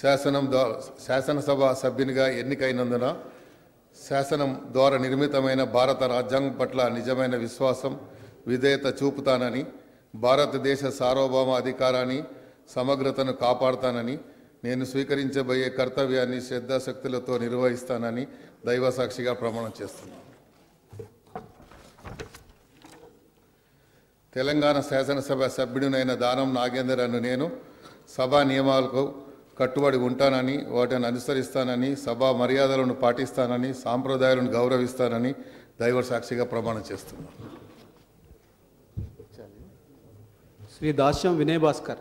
శాసనం ద్వారా శాసనసభ సభ్యునిగా ఎన్నికైనందున శాసనం ద్వారా నిర్మితమైన భారత రాజ్యాంగం పట్ల నిజమైన విశ్వాసం విధేయత చూపుతానని భారతదేశ సార్వభౌమ అధికారాన్ని సమగ్రతను కాపాడుతానని నేను స్వీకరించబోయే కర్తవ్యాన్ని శ్రద్ధాశక్తులతో నిర్వహిస్తానని దైవ సాక్షిగా ప్రమాణం చేస్తున్నాను. తెలంగాణ శాసనసభ సభ్యుడినైన దానం నాగేందర్ అను నేను సభా నియమాలకు కట్టుబడి ఉంటానని వాటిని అనుసరిస్తానని సభా మర్యాదలను పాటిస్తానని సాంప్రదాయాలను గౌరవిస్తానని దైవ సాక్షిగా ప్రమాణం చేస్తున్నాను. శ్రీ దాస్యం వినయ్ భాస్కర్.